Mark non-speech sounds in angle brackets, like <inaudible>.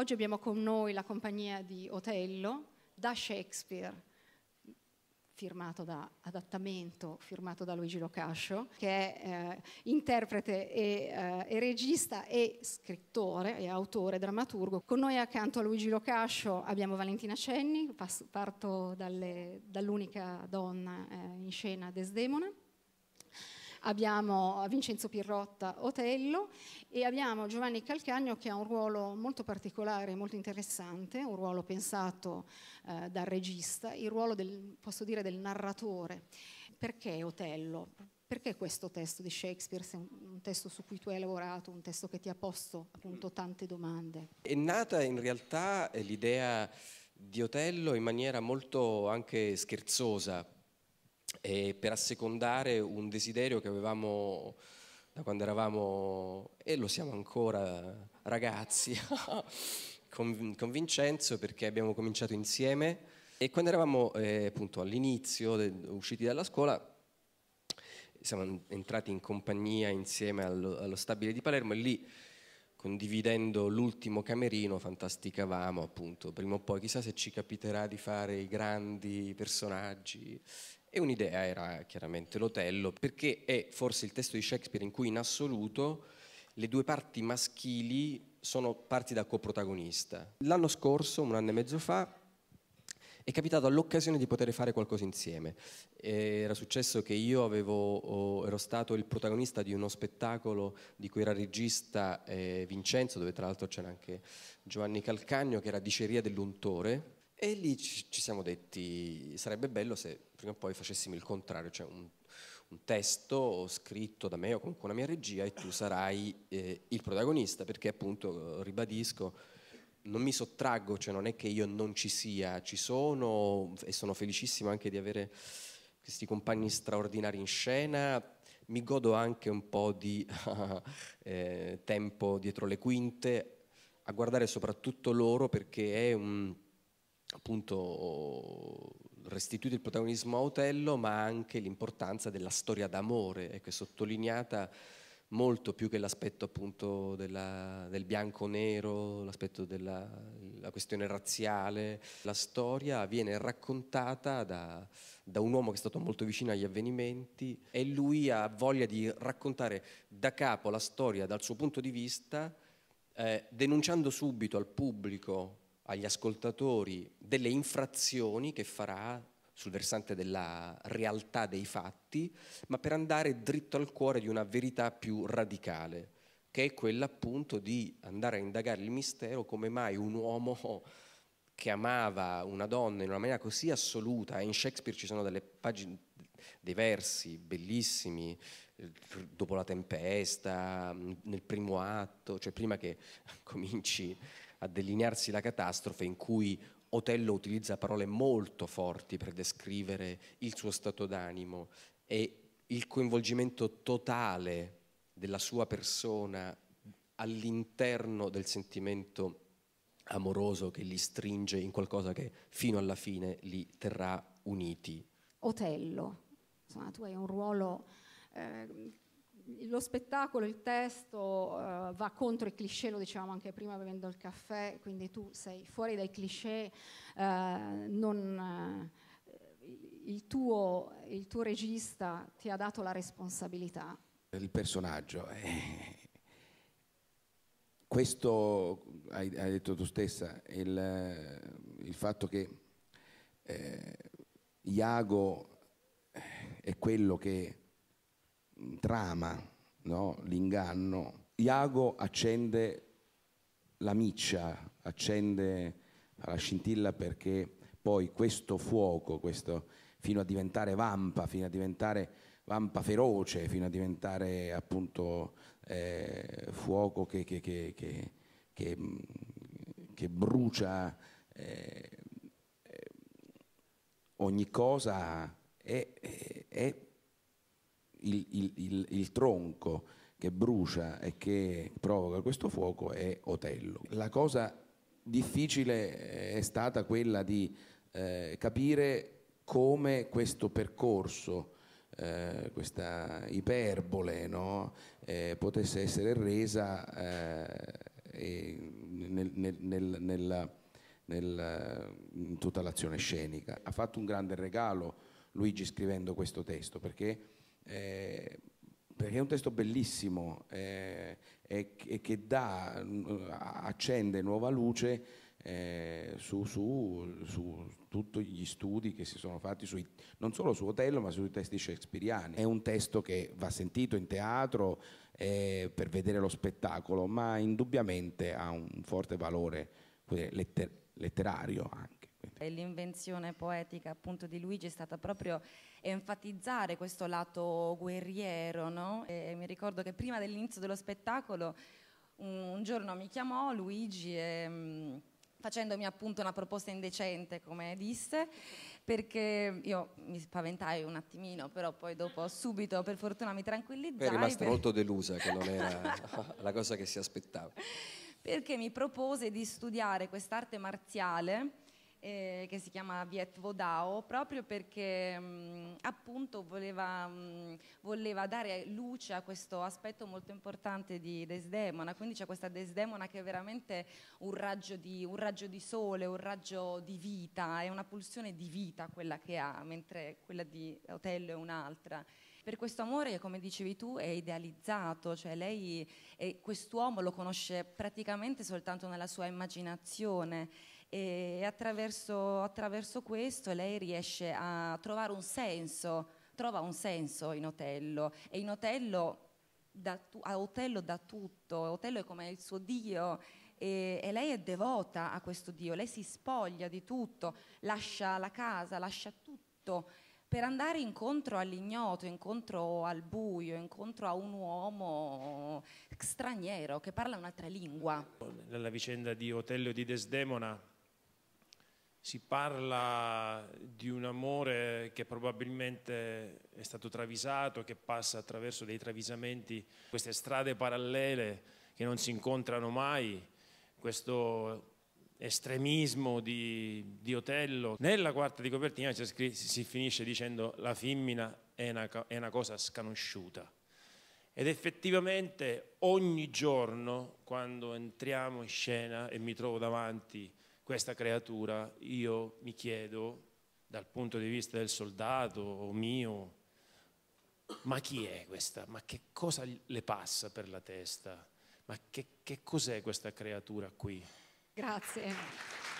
Oggi abbiamo con noi la compagnia di Otello da Shakespeare firmato da adattamento, firmato da Luigi Locascio, che è eh, interprete e, eh, regista e scrittore e autore, drammaturgo. Con noi accanto a Luigi Locascio abbiamo Valentina Cenni, parto dalle, dall'unica donna eh, in scena Desdemona abbiamo Vincenzo Pirrotta Otello e abbiamo Giovanni Calcagno che ha un ruolo molto particolare, molto interessante, un ruolo pensato eh, dal regista, il ruolo del, posso dire, del narratore. Perché Otello? Perché questo testo di Shakespeare, un testo su cui tu hai lavorato, un testo che ti ha posto appunto tante domande? È nata in realtà l'idea di Otello in maniera molto anche scherzosa, e per assecondare un desiderio che avevamo da quando eravamo, e lo siamo ancora, ragazzi, <laughs> con, con, Vincenzo perché abbiamo cominciato insieme. E quando eravamo eh, appunto all'inizio, de, usciti dalla scuola, siamo entrati in compagnia insieme allo, allo stabile di Palermo e lì condividendo l'ultimo camerino fantasticavamo appunto. Prima o poi chissà se ci capiterà di fare i grandi personaggi e un'idea era chiaramente l'Otello, perché è forse il testo di Shakespeare in cui in assoluto le due parti maschili sono parti da coprotagonista. L'anno scorso, un anno e mezzo fa, è capitato l'occasione di poter fare qualcosa insieme. Era successo che io avevo, ero stato il protagonista di uno spettacolo di cui era regista eh, Vincenzo, dove tra l'altro c'era anche Giovanni Calcagno, che era Diceria dell'untore, e lì ci, siamo detti, sarebbe bello se prima o poi facessimo il contrario, cioè un, un testo scritto da me o comunque una mia regia e tu sarai eh, il protagonista, perché appunto, ribadisco, non mi sottraggo, cioè non è che io non ci sia, ci sono e sono felicissimo anche di avere questi compagni straordinari in scena, mi godo anche un po' di <laughs> eh, tempo dietro le quinte a guardare soprattutto loro perché è un appunto restituito il protagonismo a Otello, ma anche l'importanza della storia d'amore, ecco, è sottolineata molto più che l'aspetto appunto della, del bianco-nero, l'aspetto della questione razziale. La storia viene raccontata da, da, un uomo che è stato molto vicino agli avvenimenti e lui ha voglia di raccontare da capo la storia dal suo punto di vista, eh, denunciando subito al pubblico agli ascoltatori delle infrazioni che farà sul versante della realtà dei fatti, ma per andare dritto al cuore di una verità più radicale, che è quella appunto di andare a indagare il mistero come mai un uomo che amava una donna in una maniera così assoluta, in Shakespeare ci sono delle pagine, dei versi bellissimi, dopo la tempesta, nel primo atto, cioè prima che cominci a delinearsi la catastrofe in cui Otello utilizza parole molto forti per descrivere il suo stato d'animo e il coinvolgimento totale della sua persona all'interno del sentimento amoroso che li stringe in qualcosa che fino alla fine li terrà uniti. Otello, insomma, tu hai un ruolo eh, lo spettacolo, il testo uh, va contro i cliché, lo dicevamo anche prima bevendo il caffè, quindi tu sei fuori dai cliché, uh, non, uh, il, tuo, il, tuo, regista ti ha dato la responsabilità. Il personaggio, eh, questo hai, hai, detto tu stessa, il, il fatto che eh, Iago è quello che trama no? l'inganno, Iago accende la miccia, accende la scintilla perché poi questo fuoco, questo, fino a diventare vampa, fino a diventare vampa feroce, fino a diventare appunto eh, fuoco che, che, che, che brucia eh, ogni cosa, è, è, è il, il, il, il tronco che brucia e che provoca questo fuoco è Otello. La cosa difficile è stata quella di eh, capire come questo percorso, eh, questa iperbole, no? eh, potesse essere resa eh, nel, nel, nel, in tutta l'azione scenica. Ha fatto un grande regalo Luigi scrivendo questo testo perché, eh, perché è un testo bellissimo eh, e, e, che dà, accende nuova luce eh, su, su, su, tutti gli studi che si sono fatti sui, non solo su Otello ma sui testi shakespeariani. È un testo che va sentito in teatro eh, per vedere lo spettacolo, ma indubbiamente ha un forte valore letter- letterario anche. L'invenzione poetica appunto di Luigi è stata proprio enfatizzare questo lato guerriero, no? mi ricordo che prima dell'inizio dello spettacolo un, giorno mi chiamò Luigi e mm, facendomi appunto una proposta indecente, come disse, perché io mi spaventai un attimino, però poi dopo subito per fortuna mi tranquillizzai. È rimasta per... molto delusa che non era <laughs> <laughs> la cosa che si aspettava. Perché mi propose di studiare quest'arte marziale eh, che si chiama Viet Vo Dao, proprio perché mh, mm, appunto voleva, mh, mm, voleva, dare luce a questo aspetto molto importante di Desdemona, quindi c'è questa Desdemona che è veramente un raggio, di, un raggio di sole, un raggio di vita, è una pulsione di vita quella che ha, mentre quella di Otello è un'altra. Per questo amore, come dicevi tu, è idealizzato, cioè lei, quest'uomo lo conosce praticamente soltanto nella sua immaginazione e attraverso, attraverso questo lei riesce a trovare un senso, trova un senso in Otello. E in Otello da, a Otello dà tutto, Otello è come il suo Dio. E, e, lei è devota a questo Dio, lei si spoglia di tutto, lascia la casa, lascia tutto per andare incontro all'ignoto, incontro al buio, incontro a un uomo straniero che parla un'altra lingua. Nella vicenda di Otello e di Desdemona si parla di un amore che probabilmente è stato travisato, che passa attraverso dei travisamenti, queste strade parallele che non si incontrano mai, questo estremismo di, di Otello. Nella quarta di copertina si finisce dicendo la femmina è una, è una cosa sconosciuta. Ed effettivamente ogni giorno, quando entriamo in scena e mi trovo davanti questa creatura, io mi chiedo, dal punto di vista del soldato o mio, ma chi è questa? Ma che cosa le passa per la testa? Ma che, che cos'è questa creatura qui? Grazie.